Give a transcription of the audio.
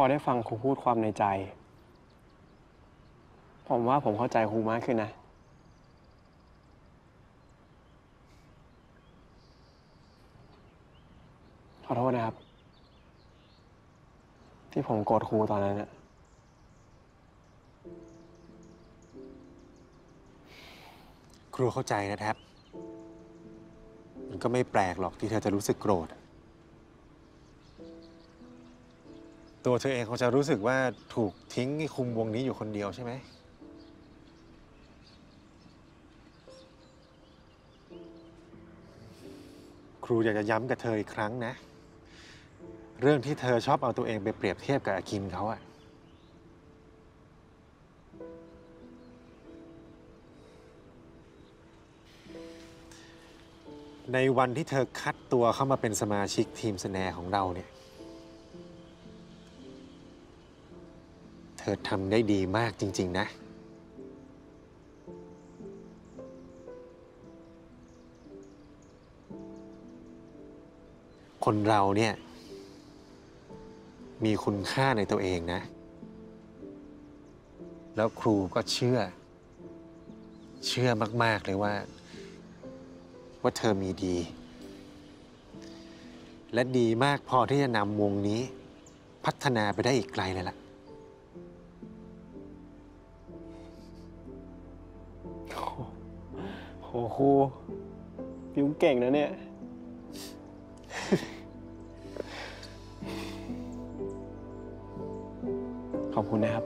อได้ฟังครูพูดความในใจ ผมว่าผมเข้าใจครูมากขึ้นนะ ขอโทษนะครับ ที่ผมโกรธครูตอนนั้นอะครูเข้าใจนะแท็บมันก็ไม่แปลกหรอกที่เธอจะรู้สึกโกรธ ตัวเธอเองคงจะรู้สึกว่าถูกทิ้งให้คุมวงนี้อยู่คนเดียวใช่ไหม ครูอยากจะย้ำกับเธออีกครั้งนะ เรื่องที่เธอชอบเอาตัวเองไปเปรียบเทียบกับอาคินเขาอะในวันที่เธอคัดตัวเข้ามาเป็นสมาชิกทีมสแนร์ของเราเนี่ย อทำได้ดีมากจริง ๆ นะ คนเราเนี่ย มีคุณค่าในตัวเองนะ แล้วครูก็เชื่อ เชื่อมาก ๆ เลยว่า ว่าเธอมีดี และดีมากพอที่จะนำวงนี้พัฒนาไปได้อีกไกลเลยล่ะ โหครูพิวเก่งนะเนี่ย ขอบคุณนะครับ